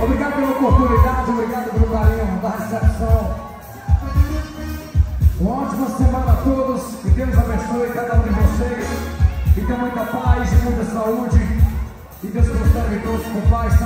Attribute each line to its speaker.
Speaker 1: Obrigado pela oportunidade, obrigado pelo carinho, da recepção. Uma ótima semana a todos, que Deus abençoe cada um de vocês, que tenha muita paz e muita saúde, e Deus conserve todos com paz, saúde.